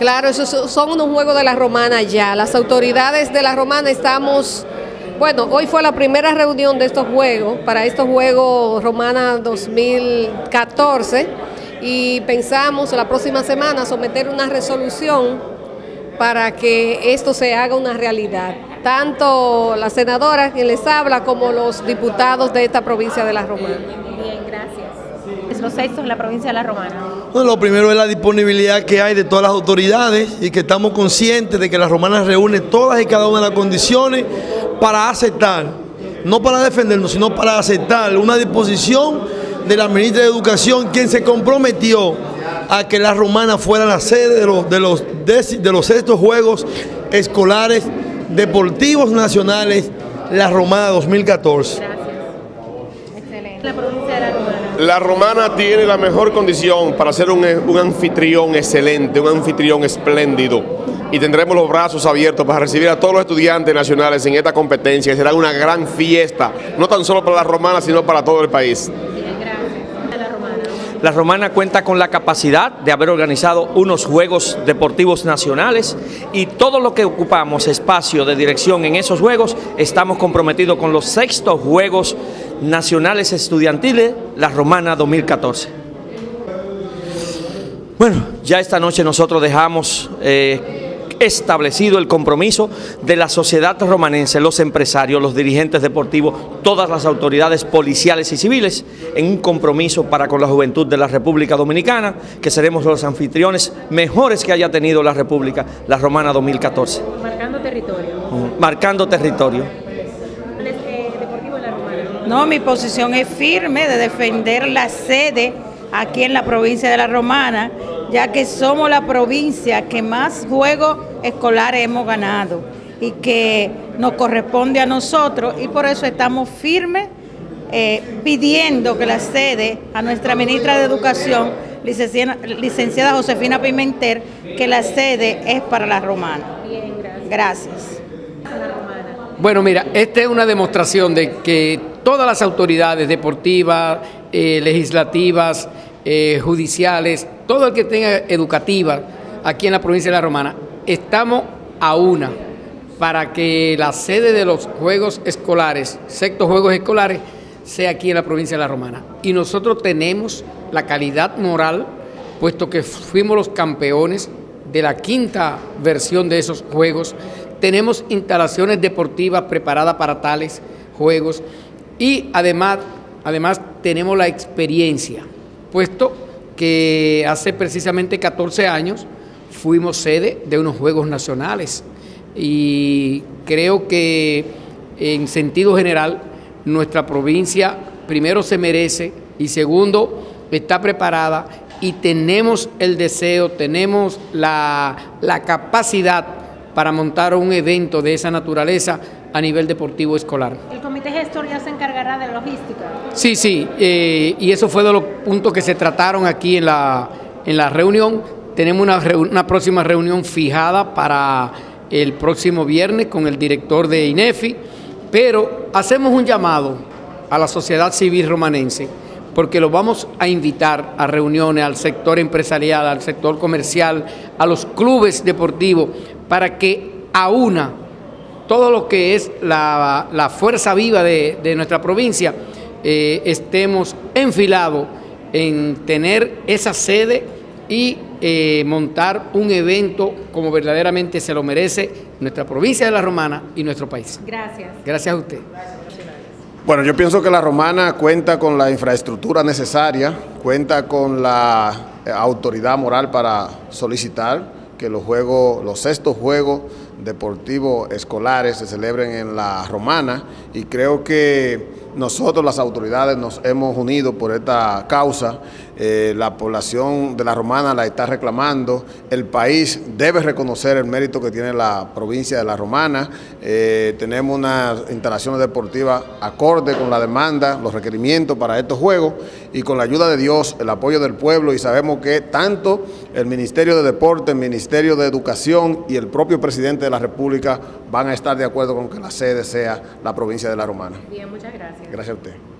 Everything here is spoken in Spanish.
Claro, esos son unos juegos de la romana ya. Las autoridades de la romana estamos, bueno, hoy fue la primera reunión de estos juegos, para estos Juegos Romana 2014, y pensamos la próxima semana someter una resolución para que esto se haga una realidad. Tanto la senadora quien les habla como los diputados de esta provincia de La Romana. Los sextos en la provincia de La Romana. Bueno, lo primero es la disponibilidad que hay de todas las autoridades y que estamos conscientes de que La Romana reúne todas y cada una de las condiciones para aceptar, no para defendernos, sino para aceptar una disposición de la ministra de Educación, quien se comprometió a que la romana fuera la sede de los, de los, de los estos Juegos Escolares Deportivos Nacionales, la Romana 2014. Gracias. Excelente. La Romana. Tiene la mejor condición para ser un, un anfitrión excelente, un anfitrión espléndido y tendremos los brazos abiertos para recibir a todos los estudiantes nacionales en esta competencia. Será una gran fiesta, no tan solo para la romana, sino para todo el país. La Romana cuenta con la capacidad de haber organizado unos Juegos Deportivos Nacionales y todo lo que ocupamos espacio de dirección en esos Juegos, estamos comprometidos con los sextos Juegos Nacionales Estudiantiles, la Romana 2014. Bueno, ya esta noche nosotros dejamos... Eh, establecido el compromiso de la sociedad romanense, los empresarios, los dirigentes deportivos, todas las autoridades policiales y civiles, en un compromiso para con la juventud de la República Dominicana, que seremos los anfitriones mejores que haya tenido la República, la Romana 2014. Marcando territorio. Marcando territorio. No, mi posición es firme de defender la sede aquí en la provincia de La Romana, ya que somos la provincia que más juegos escolares hemos ganado y que nos corresponde a nosotros y por eso estamos firmes eh, pidiendo que la sede a nuestra ministra de Educación, licenciada, Josefina Pimentel, que la sede es para la romana. gracias. Bueno, mira, esta es una demostración de que todas las autoridades deportivas, eh, legislativas, eh, judiciales, todo el que tenga educativa aquí en la provincia de La Romana, estamos a una para que la sede de los Juegos Escolares, sextos Juegos Escolares, sea aquí en la provincia de La Romana. Y nosotros tenemos la calidad moral, puesto que fuimos los campeones de la quinta versión de esos Juegos. Tenemos instalaciones deportivas preparadas para tales Juegos y además, además tenemos la experiencia puesto que hace precisamente 14 años fuimos sede de unos Juegos Nacionales y creo que en sentido general nuestra provincia primero se merece y segundo está preparada y tenemos el deseo, tenemos la, la capacidad para montar un evento de esa naturaleza a nivel deportivo escolar. ¿El comité gestor ya encargará de logística? Sí, sí, eh, y eso fue de los puntos que se trataron aquí en la, en la reunión. Tenemos una, una próxima reunión fijada para el próximo viernes con el director de INEFI, pero hacemos un llamado a la sociedad civil romanense porque lo vamos a invitar a reuniones al sector empresarial, al sector comercial, a los clubes deportivos, para que a una todo lo que es la, fuerza viva de, nuestra provincia, eh, estemos enfilados en tener esa sede y eh, montar un evento como verdaderamente se lo merece nuestra provincia de La Romana y nuestro país. Gracias. Gracias a usted. Bueno, yo pienso que La Romana cuenta con la infraestructura necesaria, cuenta con la autoridad moral para solicitar que los juegos, los sextos juegos deportivos escolares se celebren en la Romana y creo que nosotros las autoridades nos hemos unido por esta causa, eh, la población de la Romana la está reclamando, el país debe reconocer el mérito que tiene la provincia de la Romana, eh, tenemos unas instalaciones deportivas acorde con la demanda, los requerimientos para estos juegos y con la ayuda de Dios, el apoyo del pueblo y sabemos que tanto el Ministerio de Deporte, el Ministerio de Educación y el propio presidente de la República van a estar de acuerdo con que la sede sea la provincia de la Romana. Bien, muchas gracias. Gracias a usted.